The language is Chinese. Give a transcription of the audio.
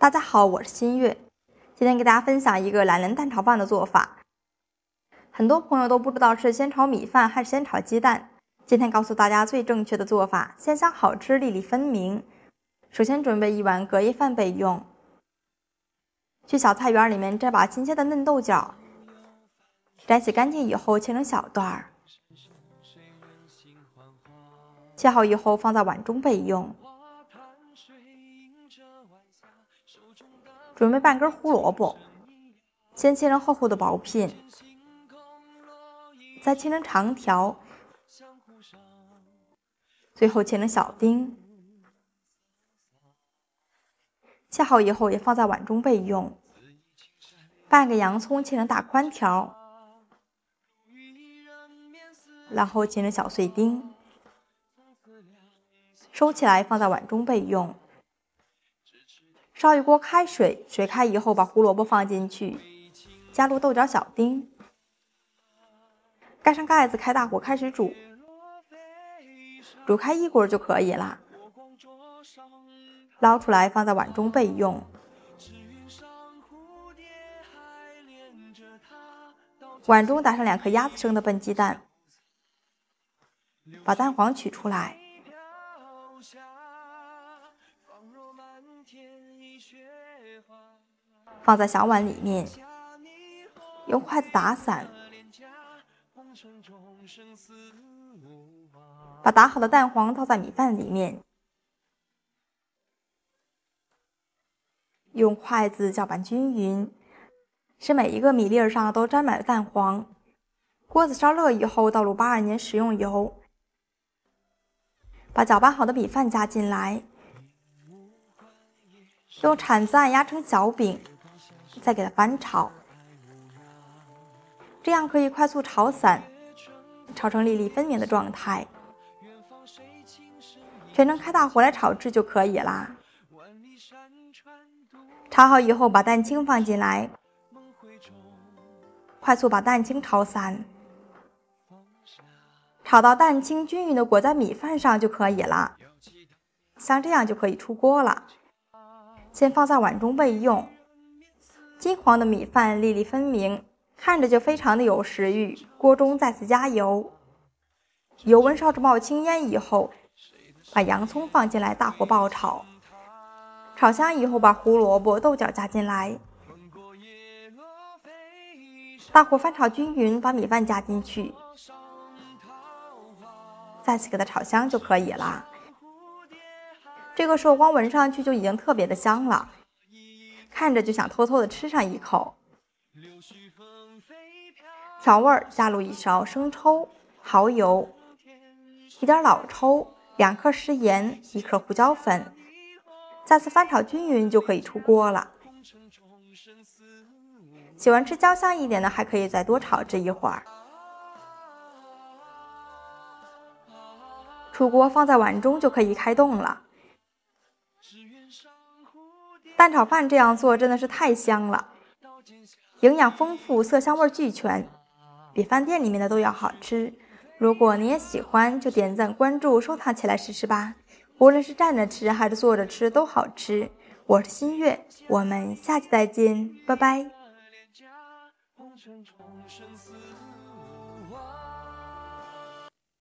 大家好，我是新月，今天给大家分享一个懒人蛋炒饭的做法。很多朋友都不知道是先炒米饭还是先炒鸡蛋，今天告诉大家最正确的做法，鲜香好吃，粒粒分明。首先准备一碗隔夜饭备用。去小菜园里面摘把新鲜的嫩豆角，摘洗干净以后切成小段儿，切好以后放在碗中备用。准备半根胡萝卜，先切成厚厚的薄片，再切成长条，最后切成小丁。切好以后也放在碗中备用。半个洋葱切成大宽条，然后切成小碎丁，收起来放在碗中备用。烧一锅开水，水开以后把胡萝卜放进去，加入豆角、小丁，盖上盖子，开大火开始煮，煮开一锅就可以了。捞出来放在碗中备用。碗中打上两颗鸭子生的笨鸡蛋，把蛋黄取出来。放在小碗里面，用筷子打散，把打好的蛋黄倒在米饭里面，用筷子搅拌均匀，使每一个米粒上都沾满了蛋黄。锅子烧热以后，倒入八二年食用油，把搅拌好的米饭加进来。用铲子按压成小饼，再给它翻炒，这样可以快速炒散，炒成粒粒分明的状态。全程开大火来炒制就可以啦。炒好以后，把蛋清放进来，快速把蛋清炒散，炒到蛋清均匀的裹在米饭上就可以了。像这样就可以出锅了。先放在碗中备用。金黄的米饭粒粒分明，看着就非常的有食欲。锅中再次加油，油温烧至冒青烟以后，把洋葱放进来，大火爆炒。炒香以后，把胡萝卜、豆角加进来，大火翻炒均匀，把米饭加进去，再次给它炒香就可以了。这个时候光闻上去就已经特别的香了，看着就想偷偷的吃上一口。调味儿加入一勺生抽、蚝油，一点老抽，两克食盐，一克胡椒粉，再次翻炒均匀就可以出锅了。喜欢吃焦香一点的，还可以再多炒制一会儿。出锅放在碗中就可以开动了。蛋炒饭这样做真的是太香了，营养丰富，色香味俱全，比饭店里面的都要好吃。如果你也喜欢，就点赞、关注、收藏起来试试吧。无论是站着吃还是坐着吃都好吃。我是新月，我们下期再见，拜拜。红尘重生似无望